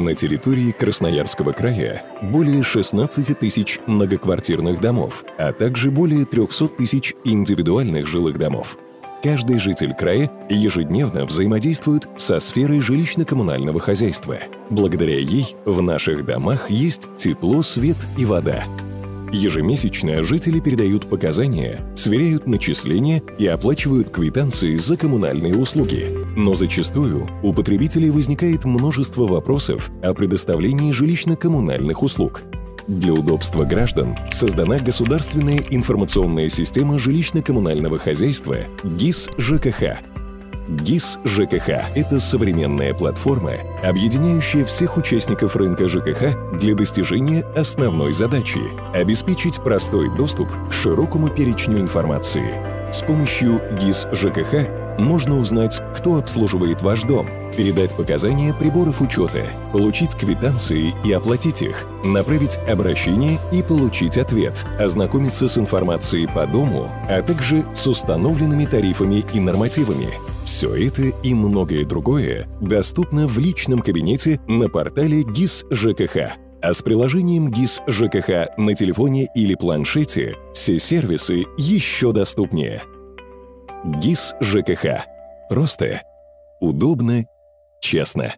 На территории Красноярского края более 16 тысяч многоквартирных домов, а также более 300 тысяч индивидуальных жилых домов. Каждый житель края ежедневно взаимодействует со сферой жилищно-коммунального хозяйства. Благодаря ей в наших домах есть тепло, свет и вода. Ежемесячно жители передают показания, сверяют начисления и оплачивают квитанции за коммунальные услуги. Но зачастую у потребителей возникает множество вопросов о предоставлении жилищно-коммунальных услуг. Для удобства граждан создана государственная информационная система жилищно-коммунального хозяйства ГИС ЖКХ. ГИС ЖКХ – это современная платформа, объединяющая всех участников рынка ЖКХ для достижения основной задачи – обеспечить простой доступ к широкому перечню информации. С помощью ГИС ЖКХ можно узнать, кто обслуживает ваш дом, передать показания приборов учета, получить квитанции и оплатить их, направить обращение и получить ответ, ознакомиться с информацией по дому, а также с установленными тарифами и нормативами. Все это и многое другое доступно в личном кабинете на портале ГИС ЖКХ. А с приложением ГИС ЖКХ на телефоне или планшете все сервисы еще доступнее. ГИС ЖКХ. Просто, удобно, честно.